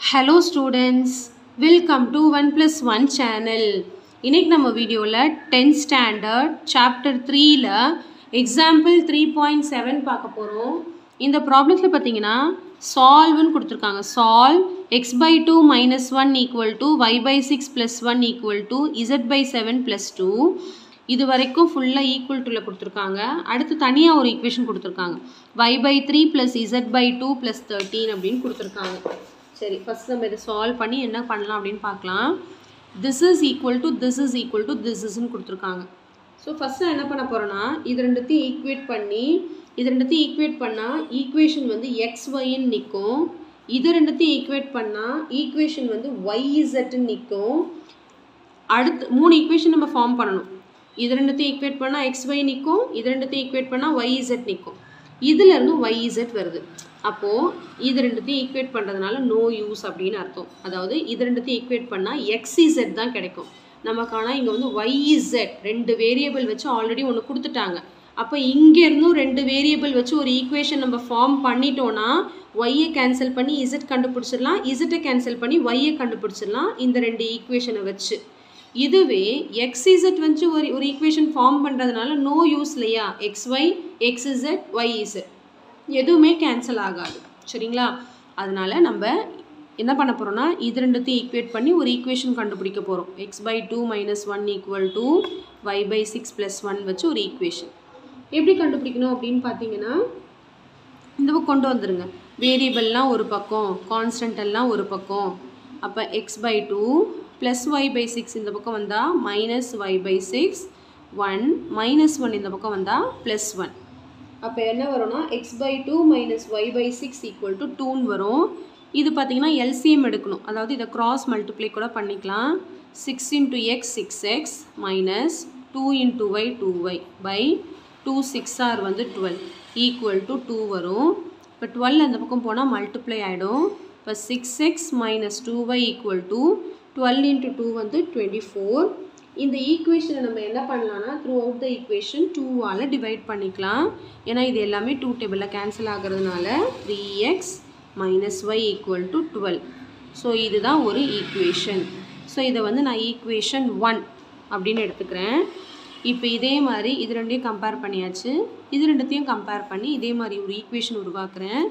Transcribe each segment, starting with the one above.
Hello students welcome to one plus one channel இன்னைக்கு நம்ம வீடியோவில் டென்த் ஸ்டாண்டர்ட் சாப்டர் த்ரீயில் எக்ஸாம்பிள் த்ரீ பாயிண்ட் செவன் பார்க்க போகிறோம் இந்த ப்ராப்ளத்தில் பார்த்தீங்கன்னா சால்வ்னு கொடுத்துருக்காங்க. Solve x by two minus one equal to y by six plus one equal to z by seven plus two இது வரைக்கும் ஃபுல்லாக ஈக்குவல் டூவில் கொடுத்துருக்காங்க. அடுத்து தனியாக ஒரு ஈக்குவேஷன் கொடுத்துருக்காங்க. Y by three plus z by two plus thirteen அப்படின்னு கொடுத்துருக்காங்க. சரி ஃபஸ்ட் நம்ம இதை சால்வ் பண்ணி என்ன பண்ணலாம் அப்படின்னு பார்க்கலாம். This is equal to this is equal to this இஸ்ன்னு கொடுத்துருக்காங்க. ஸோ ஃபஸ்ட்டு என்ன பண்ண போகிறோன்னா இது ரெண்டுத்தையும் ஈக்குவேட் பண்ணி இது ரெண்டுத்தையும் ஈக்குவேட் பண்ணால் ஈக்குவேஷன் வந்து எக்ஸ் ஒய்ன்னு நிற்கும் இது ரெண்டுத்தையும் ஈக்குவேட் பண்ணால் ஈக்குவேஷன் வந்து ஒய் இசட்னு நிற்கும் அடுத்து மூணு ஈக்குவேஷன் நம்ம ஃபார்ம் பண்ணணும். இது ரெண்டுத்தையும் ஈக்குவேட் பண்ணால் எக்ஸ் ஒய் நிற்கும் இது ரெண்டுத்தையும் ஈக்குவேட் பண்ணால் ஒய் இசட் நிற்கும் இதுலேருந்து ஒய் இசட் வருது. அப்போது இது ரெண்டுத்தையும் ஈக்குவேட் பண்ணுறதுனால நோ யூஸ் அப்படின்னு அர்த்தம். அதாவது இது ரெண்டுத்தையும் ஈக்குவேட் பண்ணால் எக்ஸிசெட் தான் கிடைக்கும். நமக்கு ஆனால் இங்கே வந்து ஒய்இசெட் ரெண்டு வேரியபிள் வச்சு ஆல்ரெடி ஒன்று கொடுத்துட்டாங்க. அப்போ இங்கேருந்தும் ரெண்டு வேரியபிள் வச்சு ஒரு ஈக்குவேஷன் நம்ம ஃபார்ம் பண்ணிட்டோன்னா ஒய்யை கேன்சல் பண்ணி இசட் கண்டுபிடிச்சிடலாம். இசட்டை கேன்சல் பண்ணி ஒய்யை கண்டுபிடிச்சிடலாம் இந்த ரெண்டு ஈக்குவேஷனை வச்சு. இதுவே எக்ஸ் இசட் வச்சு ஒரு ஒரு ஈக்குவேஷன் ஃபார்ம் பண்ணுறதுனால நோ யூஸ் இல்லையா? X Y X Z Y Z எதுவுமே கேன்சல் ஆகாது. சரிங்களா? அதனால் நம்ம என்ன பண்ண போகிறோம்னா இது ரெண்டுத்தையும் ஈக்குவேட் பண்ணி ஒரு ஈக்குவேஷன் கண்டுபிடிக்க போகிறோம் x by two minus one equal to y by six plus one வச்சு ஒரு ஈக்குவேஷன் எப்படி கண்டுபிடிக்கணும் அப்படின்னு பார்த்தீங்கன்னா இந்த பக்கம் கொண்டு வந்துடுங்க வேரியபிள்லாம் ஒரு பக்கம் கான்ஸ்டன்ட் எல்லாம் ஒரு பக்கம். அப்போ x by two plus y by six இந்த பக்கம் வந்தால் minus y by six one minus one இந்த பக்கம் வந்தால் ப்ளஸ் ஒன் அப்போ என்ன வரும்னா x by two minus y by six equal to டூன்னு வரும். இது பார்த்தீங்கன்னா எல்சிஎம் எடுக்கணும். அதாவது இதை க்ராஸ் மல்டிப்ளை கூட பண்ணிக்கலாம். Six into x six x minus two into y two y by two six are வந்து டுவெல் ஈக்குவல் டு டூ வரும். இப்போ டுவெல் அந்த பக்கம் போனால் மல்டிப்ளை ஆகிடும் இப்போ six x minus two y equal to twelve into two வந்து twenty four இந்த ஈக்குவேஷனை நம்ம என்ன பண்ணலாம்னா த்ரூ அவுட் த ஈக்குவேஷன் டூவால் டிவைட் பண்ணிக்கலாம். ஏன்னா இது எல்லாமே டூ டேபிளில் கேன்சல் ஆகிறதுனால three x minus y equal to twelve so இதுதான் ஒரு ஈக்குவேஷன் ஸோ இதை வந்து நான் ஈக்குவேஷன் ஒன் அப்படின்னு எடுத்துக்கிறேன். இப்போ இதே மாதிரி இது ரெண்டையும் கம்பேர் பண்ணியாச்சு. இது ரெண்டுத்தையும் கம்பேர் பண்ணி இதே மாதிரி ஒரு ஈக்குவேஷன் உருவாக்குறேன்.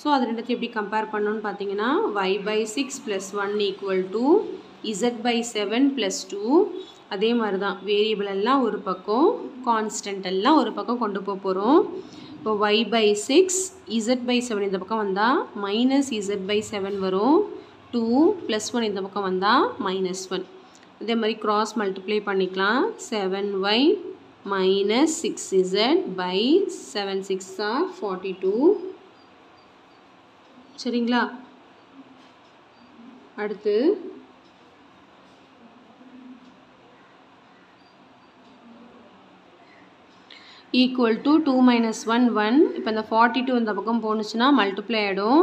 ஸோ அது ரெண்டுத்தையும் எப்படி கம்பேர் பண்ணணும்னு பார்த்தீங்கன்னா y by six plus one equal to z by seven plus two அதே மாதிரி தான் வேரியபிள் எல்லாம் ஒரு பக்கம் கான்ஸ்டன்ட் எல்லாம் ஒரு பக்கம் கொண்டு போக போகிறோம் இப்போ y by six z by seven இந்த பக்கம் வந்தால் மைனஸ் இசட் பை செவன் வரும். டூ ப்ளஸ் ஒன் இந்த பக்கம் வந்தால் மைனஸ் ஒன் இதே மாதிரி க்ராஸ் மல்டிப்ளை பண்ணிக்கலாம். Seven y minus six z by seven six are forty two சரிங்களா? அடுத்து equal to two minus one one இப்போ இந்த ஃபார்ட்டி டூ இந்த பக்கம் போணுச்சுன்னா மல்டிப்ளை ஆகிடும்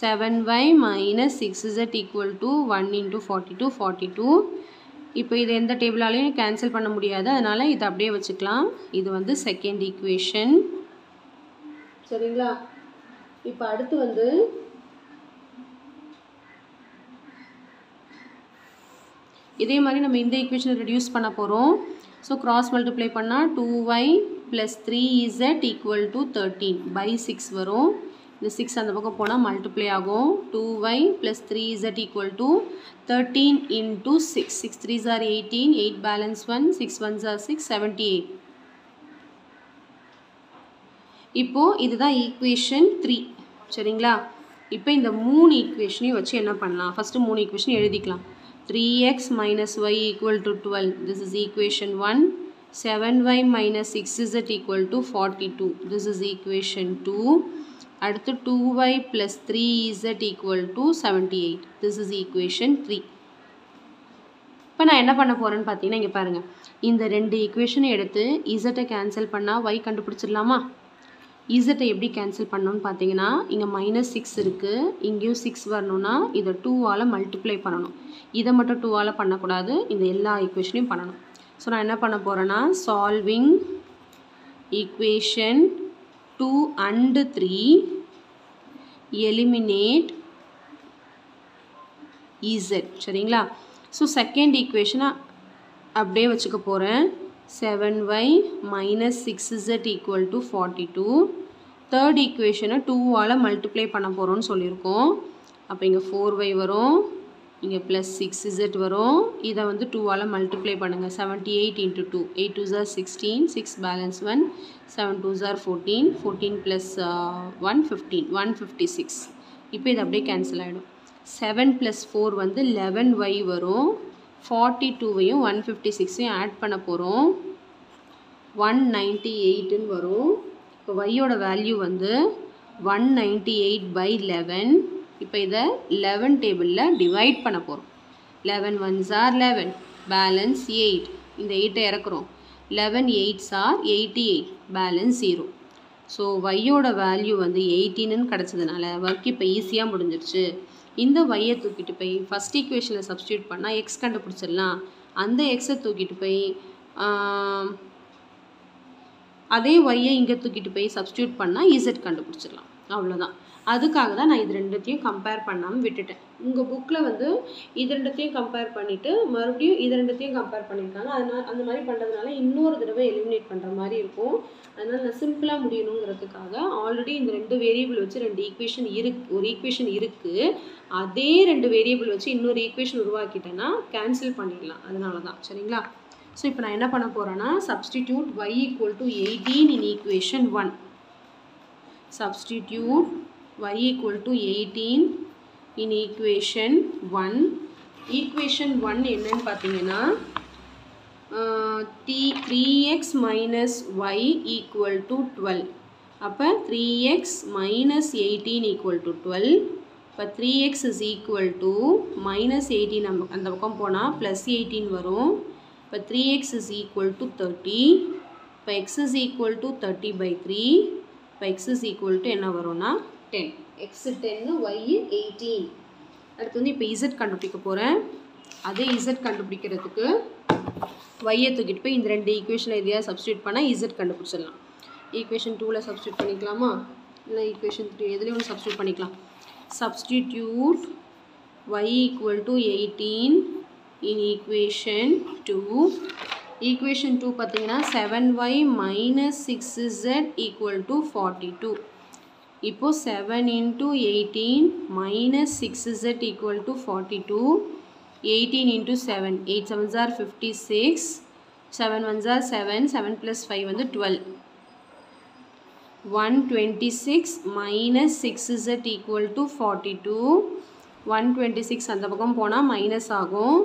seven y minus six z equal to one into forty two forty two இப்போ இது எந்த டேபிளாலையும் கேன்சல் பண்ண முடியாது. அதனால் இதை அப்படியே வச்சுக்கலாம். இது வந்து செகண்ட் ஈக்குவேஷன் சரிங்களா? இப்போ அடுத்து வந்து இதே மாதிரி நம்ம இந்த ஈக்குவேஷனை ரெடியூஸ் பண்ண போகிறோம் ஸோ கிராஸ் மல்டிப்ளை பண்ணால் two y plus three z equal to thirteen by six வரும். இந்த சிக்ஸ் அந்த பக்கம் போனால் மல்டிப்ளை ஆகும். Two y plus three z equal to thirteen into six six three are eighteen eight balance one six one jar six seventy eight இப்போது இதுதான் equation three சரிங்களா? இப்போ இந்த மூணு ஈக்குவேஷனையும் வச்சு என்ன பண்ணலாம்? ஃபஸ்ட்டு மூணு ஈக்குவேஷன் எழுதிக்கலாம். 3x minus y equal to 12 this is equation 1 7y minus 6z equal to 42 this is equation 2 அடுத்து 2y plus 3z equal to 78 this is equation 3 இப்போ நான் என்ன பண்ண போகிறேன்னு பார்த்தீங்கன்னா இங்கே பாருங்கள் இந்த ரெண்டு ஈக்குவேஷனை எடுத்து இசட்டை கேன்சல் பண்ணால் ஒய் கண்டுபிடிச்சிடலாமா? இசட்டை எப்படி கேன்சல் பண்ணணும்னு பார்த்தீங்கன்னா இங்கே மைனஸ் சிக்ஸ் இருக்குது இங்கேயும் சிக்ஸ் வரணும்னா இதை டூவால் மல்டிப்ளை பண்ணணும். இதை மட்டும் டூவால் பண்ணக்கூடாது. இந்த எல்லா ஈக்குவேஷனையும் பண்ணணும். ஸோ நான் என்ன பண்ண போகிறேன்னா solving equation two and three eliminate z சரிங்களா? ஸோ செகண்ட் ஈக்குவேஷனை அப்படியே வச்சுக்க போகிறேன் seven y minus six z equal to forty two third ஈக்குவேஷனை டூவால் மல்டிப்ளை பண்ண போகிறோன்னு சொல்லியிருக்கோம். அப்போ இங்கே ஃபோர் ஒய் வரும். இங்கே ப்ளஸ் சிக்ஸ் இசட் வரும். இதை வந்து டூவால் மல்டிப்ளை பண்ணுங்கள் seventy eight into two eight two jar sixteen six balance one seven two jar fourteen fourteen plus one fifteen one fifty six இப்போ இது அப்படியே கேன்சல் ஆகிடும் செவன் ப்ளஸ் ஃபோர் வந்து லெவன் ஒய் வரும். ஃபார்ட்டி டூவையும் ஒன் ஃபிஃப்டி சிக்ஸையும் add பண்ண போகிறோம் ஒன் நைன்ட்டி எயிட்டுன்னு வரும். இப்போ ஒய்யோட வேல்யூ வந்து one ninety eight by eleven இப்போ இதை லெவன் டேபிளில் டிவைட் பண்ண போகிறோம் eleven ones are eleven balance eight இந்த எயிட்டை இறக்குறோம். Eleven eights are eighty eight balance zero so ஒய்யோட வேல்யூ வந்து எயிட்டின்னு கிடச்சதுனால ஒர்க் இப்போ ஈஸியாக முடிஞ்சிருச்சு. இந்த ஒய்யை தூக்கிட்டு போய் ஃபஸ்ட் ஈக்குவேஷனில் சப்ஸ்டியூட் பண்ணால் எக்ஸ் கண்டுபிடிச்சிடலாம். அந்த எக்ஸை தூக்கிட்டு போய் அதே ஒய்யை இங்கே தூக்கிட்டு போய் சப்ஸ்டியூட் பண்ணால் இசட் கண்டுபிடிச்சிடலாம். அவ்வளோதான் அதுக்காக தான் நான் இது ரெண்டுத்தையும் கம்பேர் பண்ணாமல் விட்டுட்டேன். உங்கள் புக்கில் வந்து இது ரெண்டுத்தையும் கம்பேர் பண்ணிவிட்டு மறுபடியும் இது ரெண்டுத்தையும் கம்பேர் பண்ணியிருக்காங்க அதனால் அந்த மாதிரி பண்ணுறதுனால இன்னொரு தடவை எலிமினேட் பண்ணுற மாதிரி இருக்கும். அதனால் நான் சிம்பிளாக முடியணுங்கிறதுக்காக ஆல்ரெடி இந்த ரெண்டு வேரியபிள் வச்சு ரெண்டு ஈக்குவேஷன் இருக்கு ஒரு ஈக்குவேஷன் இருக்குது அதே ரெண்டு வேரியபிள் வச்சு இன்னொரு ஈக்குவேஷன் உருவாக்கிட்டேன்னா கேன்சல் பண்ணிடலாம். அதனால தான் சரிங்களா? ஸோ இப்போ நான் என்ன பண்ண போகிறேன்னா substitute y equal to eighteen in equation one substitute y equal to 18 in equation 1 equation 1 என்னன்னு பார்த்தீங்கன்னா t 3x minus y equal to 12 அப்போ 3x minus 18 equal to 12 இப்போ 3x is equal to minus 18 நம்ம அந்த பக்கம் போனால் plus 18 வரும் இப்போ 3x is equal to 30 இப்போ x is equal to 30 by 3 இப்போ x இஸ் ஈக்குவல் டு என்ன வரும்னா டென் எக்ஸ் டென்னு ஒய் எயிட்டீன் அடுத்து வந்து இப்போ இசட் கண்டுபிடிக்க போகிறேன் அதே இசட் கண்டுபிடிக்கிறதுக்கு ஒய்யை தூக்கிட்டு போய் இந்த ரெண்டு ஈக்குவேஷனில் எதையாவது சப்ஸ்டியூட் பண்ணால் இசட் கண்டுபிடிச்சிடலாம். ஈக்குவேஷன் டூவில் சப்ஸ்டியூட் பண்ணிக்கலாமா? இல்லை ஈக்குவேஷன் த்ரீ எதுலேயும் ஒன்று சப்ஸ்டியூட் பண்ணிக்கலாம். Substitute y equal to eighteen in equation two equation two பார்த்தீங்கன்னா seven y minus six z equal to forty two இப்போது seven into eighteen minus six z equal to forty two eighteen into seven eight seven jar fifty six seven one jar seven seven plus five வந்து twelve one twenty six minus six z equal to forty two one twenty six அந்த பக்கம் போனால் minus ஆகும்.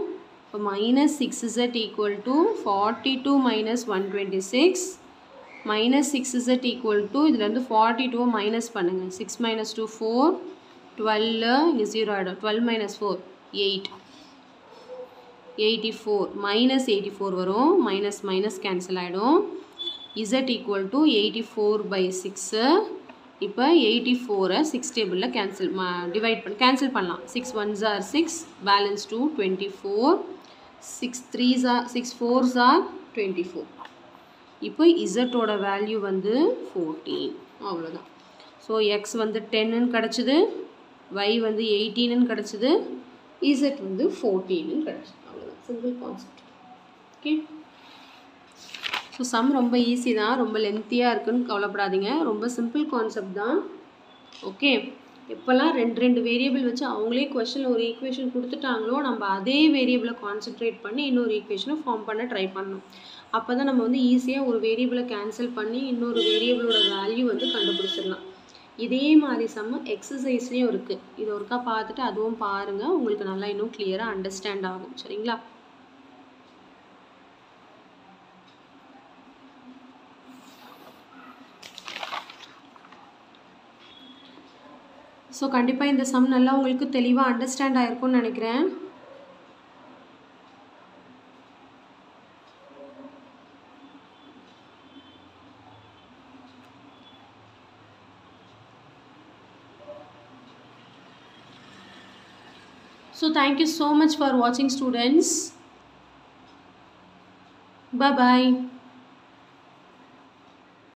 இப்போ minus six z equal to forty two minus one twenty six minus six z equal to இதுலேருந்து forty டூவை minus பண்ணுங்கள் six minus two four twelve இங்கே zero ஆகிடும் twelve minus four eight eighty four minus eighty four வரும் minus minus cancel ஆகிடும் z equal to eighty four by six இப்போ eighty ஃபோரை six டேபிளில் கேன்சல் டிவைட் பண்ண கேன்சல் பண்ணலாம். Six ones are six balance two twenty four six threes are six fours are twenty four இப்போ இசட்டோட value வந்து fourteen அவ்வளோதான் ஸோ எக்ஸ் வந்து டென்னுன்னு கிடச்சிது. ஒய் வந்து எயிட்டீனுன்னு கிடச்சிது. இசட் வந்து ஃபோர்டீனுன்னு கிடச்சிது. அவ்வளோதான் simple concept okay so sum ரொம்ப ஈஸி தான். ரொம்ப லென்த்தியாக இருக்குன்னு கவலைப்படாதீங்க. ரொம்ப சிம்பிள் கான்செப்ட் தான். ஓகே எப்போல்லாம் ரெண்டு ரெண்டு வேரியபிள் வச்சு அவங்களே கொஷனில் ஒரு ஈக்குவேஷன் கொடுத்துட்டாங்களோ நம்ம அதே வேரியபிளை கான்சென்ட்ரேட் பண்ணி இன்னொரு ஈக்குவேஷனை ஃபார்ம் பண்ண ட்ரை பண்ணணும். அப்போ தான் நம்ம வந்து ஈஸியாக ஒரு வேரியபிளை கேன்சல் பண்ணி இன்னொரு வேரியபிளோட வேல்யூ வந்து கண்டுபிடிச்சிடலாம். இதே மாதிரி சம்ம எக்ஸசைஸ்லேயும் இருக்குது இது ஒருக்கா பார்த்துட்டு அதுவும் பாருங்கள் உங்களுக்கு நல்லா இன்னும் கிளியராக அண்டர்ஸ்டாண்ட் ஆகும். சரிங்களா? ஸோ கண்டிப்பாக இந்த சம் நல்லா உங்களுக்கு தெளிவாக அண்டர்ஸ்டாண்ட் ஆகிருக்கும்னு நினைக்கிறேன் So thank you so much for watching students. Bye bye.